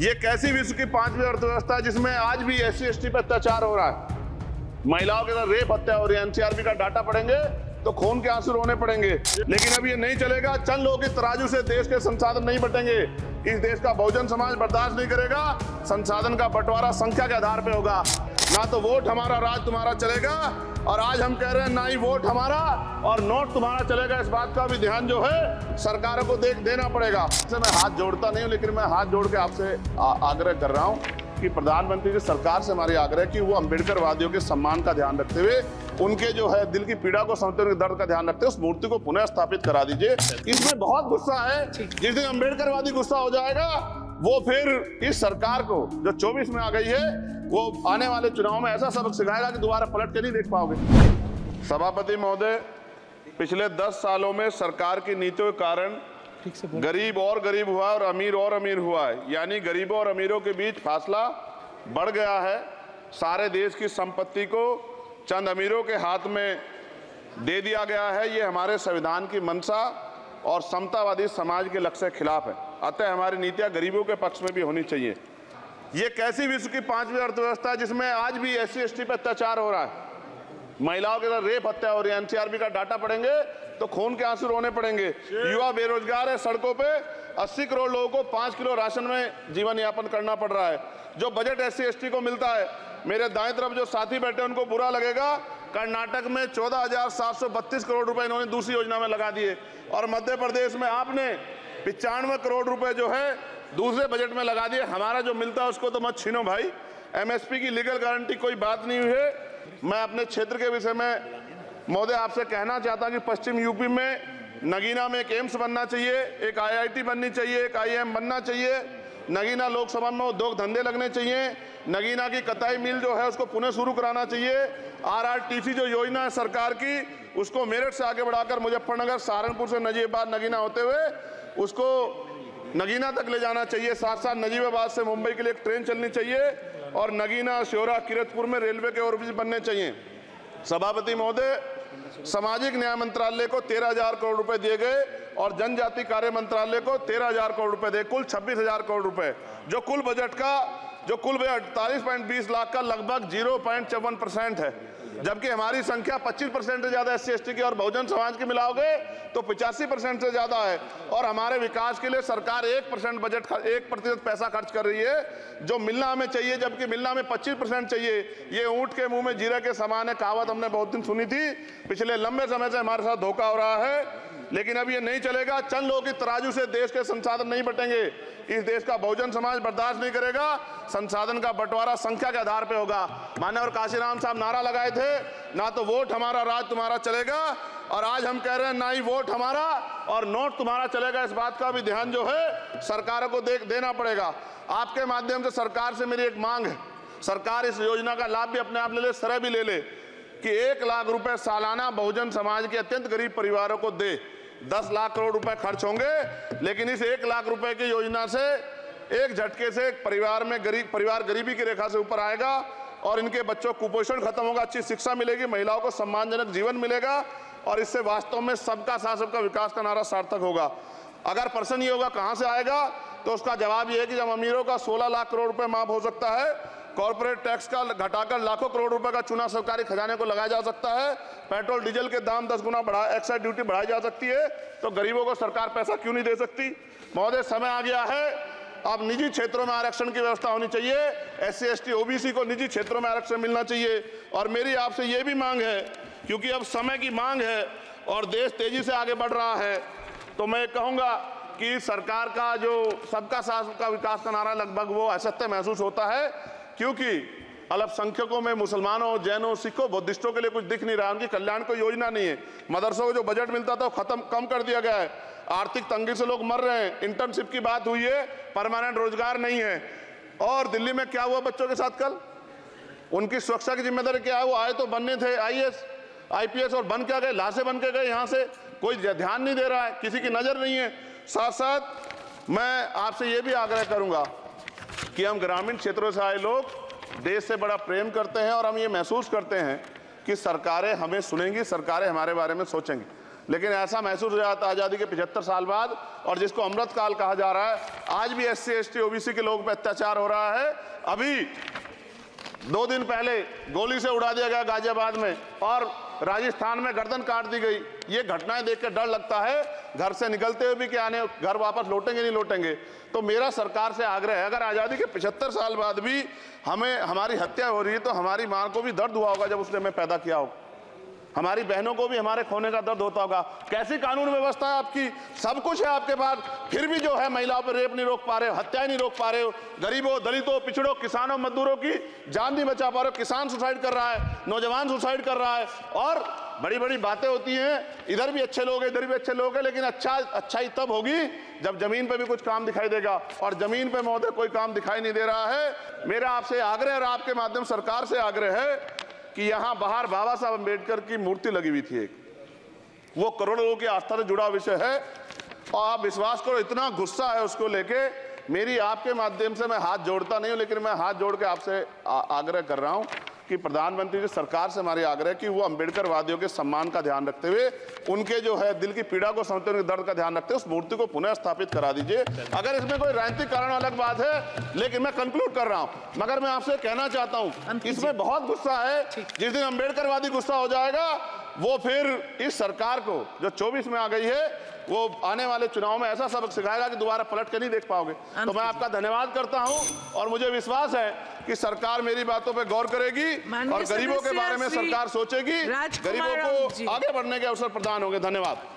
ये कैसी विश्व की पांचवी अर्थव्यवस्था है, जिसमें आज भी एस सी पे अत्याचार हो रहा है। महिलाओं के साथ रेप, हत्या हो रही है एनसीआरबी का डाटा पढ़ेंगे तो खून के आँसू रोने पड़ेंगे। लेकिन अब ये नहीं चलेगा, चंद लोग इस तराजू से देश के संसाधन नहीं बटेंगे। इस देश का बहुजन समाज बर्दाश्त नहीं करेगा, संसाधन का बंटवारा संख्या के आधार पर होगा। ना तो वोट हमारा, राज तुम्हारा चलेगा और आज हम कह रहे हैं, ना ही वोट हमारा और नोट तुम्हारा चलेगा। इस बात का भी ध्यान जो है, सरकारों को देख देना पड़ेगा। इससे मैं हाथ जोड़ता नहीं हूँ, लेकिन मैं हाथ जोड़ के आपसे आग्रह कर रहा हूँ कि प्रधानमंत्री जी, सरकार से हमारी आग्रह कि वो अंबेडकर वादियों के सम्मान का ध्यान रखते हुए, उनके जो है दिल की पीड़ा को समझते हुए दर्द का ध्यान रखते हुए, उस मूर्ति को पुनः स्थापित करा दीजिए। इसमें बहुत गुस्सा है। जिस दिन अंबेडकर वादी गुस्सा हो जाएगा वो फिर इस सरकार को जो 24 में आ गई है वो आने वाले चुनाव में ऐसा सबक सिखाएगा कि दोबारा पलट के नहीं देख पाओगे। सभापति महोदय पिछले 10 सालों में सरकार की नीतियों के कारण गरीब और गरीब हुआ और अमीर और अमीर हुआ है। यानी गरीबों और अमीरों के बीच फासला बढ़ गया है। सारे देश की संपत्ति को चंद अमीरों के हाथ में दे दिया गया है। ये हमारे संविधान की मंशा और समतावादी समाज के लक्ष्य के खिलाफ है। अतः हमारी नीतियाँ गरीबों के पक्ष में भी होनी चाहिए। ये कैसी विश्व की पांचवी अर्थव्यवस्था है, जिसमें आज भी एस सी पर अत्याचार हो रहा है। महिलाओं के साथ रेप हत्या हो रही है, एनसीआरबी का डाटा पढ़ेंगे तो खून के आँसू रोने पड़ेंगे। युवा बेरोजगार है, सड़कों पे 80 करोड़ लोगों को पाँच किलो राशन में जीवन यापन करना पड़ रहा है। जो बजट एस सी को मिलता है, मेरे दाएँ तरफ़ जो साथी बैठे उनको बुरा लगेगा। कर्नाटक में चौदह करोड़ रुपए इन्होंने दूसरी योजना में लगा दिए। और मध्य प्रदेश में आपने पिचानवे करोड़ रुपए जो है दूसरे बजट में लगा दिए। हमारा जो मिलता है उसको तो मत छीनो भाई। एमएसपी की लीगल गारंटी कोई बात नहीं हुई है। मैं अपने क्षेत्र के विषय में महोदय आपसे कहना चाहता हूँ कि पश्चिम यूपी में नगीना में एक एम्स बनना चाहिए, एक आईआईटी बननी चाहिए, एक आईएम बनना चाहिए। नगीना लोकसभा में उद्योग धंधे लगने चाहिए। नगीना की कताई मिल जो है, उसको पुनः शुरू कराना चाहिए। आरआरटीसी जो योजना है सरकार की, उसको मेरठ से आगे बढ़ाकर मुजफ्फरनगर, सहारनपुर से नजीबाबाद नगीना होते हुए, उसको नगीना तक ले जाना चाहिए। साथ साथ नजीबाबाद से मुंबई के लिए एक ट्रेन चलनी चाहिए और नगीना, श्योरा, किरतपुर में रेलवे के ओवरब्रिज बनने चाहिए। सभापति महोदय सामाजिक न्याय मंत्रालय को तेरह हज़ार करोड़ रुपए दिए गए और जनजाति कार्य मंत्रालय को तेरह हज़ार करोड़ रुपए दिए कुल छब्बीस हज़ार करोड़ रुपए। जो कुल बजट का, जो कुल अड़तालीस पॉइंट बीस लाख का लगभग ज़ीरो पॉइंट चौवन परसेंट है। जबकि हमारी संख्या 25 परसेंट से ज़्यादा एस सी की और बहुजन समाज की मिलाओगे तो पिचासी परसेंट से ज़्यादा है। और हमारे विकास के लिए सरकार एक परसेंट बजट एक प्रतिशत पैसा खर्च कर रही है, जो मिलना हमें चाहिए, जबकि मिलना में 25 परसेंट चाहिए। ये ऊँट के मुँह में जीरा के समान है, कहावत हमने बहुत दिन सुनी थी। पिछले लंबे समय से हमारे साथ धोखा हो रहा है, लेकिन अब ये नहीं चलेगा। चंद लोगों की तराजू से देश के संसाधन नहीं बटेंगे। इस देश का बहुजन समाज बर्दाश्त नहीं करेगा, संसाधन का बंटवारा संख्या के आधार पे होगा। मान्य और काशीराम साहब नारा लगाए थे ना तो वोट हमारा राज तुम्हारा चलेगा, और आज हम कह रहे हैं ना ही वोट हमारा, और नोट तुम्हारा चलेगा। इस बात का भी ध्यान जो है, सरकारों को देख, देना पड़ेगा। आपके माध्यम से सरकार से मेरी एक मांग है। सरकार इस योजना का लाभ भी अपने आप ले ले सरह भी ले ले, कि एक लाख रुपए सालाना बहुजन समाज के अत्यंत गरीब परिवारों को दे। दस लाख करोड़ रुपए खर्च होंगे, लेकिन इस एक लाख रुपए की योजना से एक झटके से एक परिवार में गरीब, परिवार गरीबी की रेखा से ऊपर आएगा। और इनके बच्चों कुपोषण खत्म होगा, अच्छी शिक्षा मिलेगी, महिलाओं को सम्मानजनक जीवन मिलेगा और इससे वास्तव में सबका साथ, सबका विकास का नारा सार्थक होगा। अगर प्रश्न ये होगा कहाँ से आएगा तो उसका जवाब ये है कि जब अमीरों का 16 लाख करोड़ रुपए माफ़ हो सकता है, कॉर्पोरेट टैक्स का घटाकर लाखों करोड़ रुपए का चुनाव सरकारी खजाने को लगाया जा सकता है, पेट्रोल, डीजल के दाम दस गुना बढ़ा एक्साइज ड्यूटी बढ़ाई जा सकती है तो गरीबों को सरकार पैसा क्यों नहीं दे सकती? महोदय, समय आ गया है। अब निजी क्षेत्रों में आरक्षण की व्यवस्था होनी चाहिए। एस सी एस ओबीसी को निजी क्षेत्रों में आरक्षण मिलना चाहिए। और मेरी आपसे ये भी मांग है, क्योंकि अब समय की मांग है और देश तेज़ी से आगे बढ़ रहा है तो मैं कहूँगा कि सरकार का जो सबका साथ का विकास का नारा लगभग वो असत्य महसूस होता है, क्योंकि अल्पसंख्यकों में मुसलमानों, जैनों, सिखों, बुद्धिस्टों के लिए कुछ दिख नहीं रहा। उनकी कल्याण को योजना नहीं है। मदरसों को जो बजट मिलता था खत्म कम कर दिया गया है। आर्थिक तंगी से लोग मर रहे हैं। इंटर्नशिप की बात हुई है परमानेंट रोज़गार नहीं है। और दिल्ली में क्या हुआ बच्चों के साथ कल? उनकी सुरक्षा की ज़िम्मेदारी क्या है? वो आए तो बनने थे आई एस आईपीएस और बन क्या गए? लाशे बन के गए यहाँ से। कोई ध्यान नहीं दे रहा है। किसी की नज़र नहीं है। साथ साथ मैं आपसे ये भी आग्रह करूँगा कि हम ग्रामीण क्षेत्रों से आए लोग देश से बड़ा प्रेम करते हैं और हम ये महसूस करते हैं कि सरकारें हमें सुनेंगी, सरकारें हमारे बारे में सोचेंगी। लेकिन ऐसा महसूस हो जाता है आज़ादी के पिछहत्तर साल बाद और जिसको अमृतकाल कहा जा रहा है, आज भी एस सी ओबीसी के लोगों पर अत्याचार हो रहा है। अभी दो दिन पहले गोली से उड़ा दिया गया गाजियाबाद में और राजस्थान में गर्दन काट दी गई। ये घटनाएँ देख कर डर लगता है। घर से निकलते हुए भी क्या आने घर वापस लौटेंगे, नहीं लौटेंगे। तो मेरा सरकार से आग्रह है, अगर आज़ादी के पिछहत्तर साल बाद भी हमें हमारी हत्या हो रही है तो हमारी माँ को भी दर्द हुआ होगा जब उसने हमें पैदा किया होगा हमारी बहनों को भी हमारे खोने का दर्द होता होगा। कैसी कानून व्यवस्था है आपकी? सब कुछ है आपके पास। फिर भी जो है महिलाओं पर रेप नहीं रोक पा रहे हो हत्याएँ नहीं रोक पा रहे। हो गरीबों, दलितों, पिछड़ों, किसानों, मजदूरों की जान नहीं बचा पा रहे। हो किसान सुसाइड कर रहा है, नौजवान सुसाइड कर रहा है। और बड़ी बड़ी बातें होती हैं। इधर भी अच्छे लोग हैं, इधर भी अच्छे लोग हैं, लेकिन अच्छा अच्छाई तब होगी जब ज़मीन पे भी कुछ काम दिखाई देगा। और ज़मीन पे महोदय कोई काम दिखाई नहीं दे रहा है। मेरा आपसे आग्रह और आपके माध्यम सरकार से आग्रह है कि यहाँ बाहर बाबा साहब अंबेडकर की मूर्ति लगी हुई थी एक। वो करोड़ों लोगों की आस्था से जुड़ा विषय है। और आप विश्वास करो, इतना गुस्सा है उसको लेके, मेरी आपके माध्यम से मैं हाथ जोड़ता नहीं हूँ, लेकिन मैं हाथ जोड़ के आपसे आग्रह कर रहा हूँ। कि प्रधानमंत्री जी सरकार से हमारे आग्रह कि वो अंबेडकर वादियों के सम्मान का ध्यान रखते हुए उनके जो है दिल की पीड़ा को समझते हुए दर्द का ध्यान रखते हुए उस मूर्ति को पुनः स्थापित करा दीजिए। अगर इसमें कोई राजनीतिक कारण अलग बात है लेकिन मैं कंक्लूड कर रहा हूँ। मगर मैं आपसे कहना चाहता हूँ इसमें बहुत गुस्सा है। जिस दिन अम्बेडकरवादी गुस्सा हो जाएगा वो फिर इस सरकार को जो 24 में आ गई है वो आने वाले चुनाव में ऐसा सबक सिखाएगा कि दोबारा पलट के नहीं देख पाओगे। तो मैं आपका धन्यवाद करता हूँ और मुझे विश्वास है कि सरकार मेरी बातों पे गौर करेगी और गरीबों के बारे में सरकार सोचेगी। गरीबों को आगे बढ़ने के अवसर प्रदान होंगे। धन्यवाद।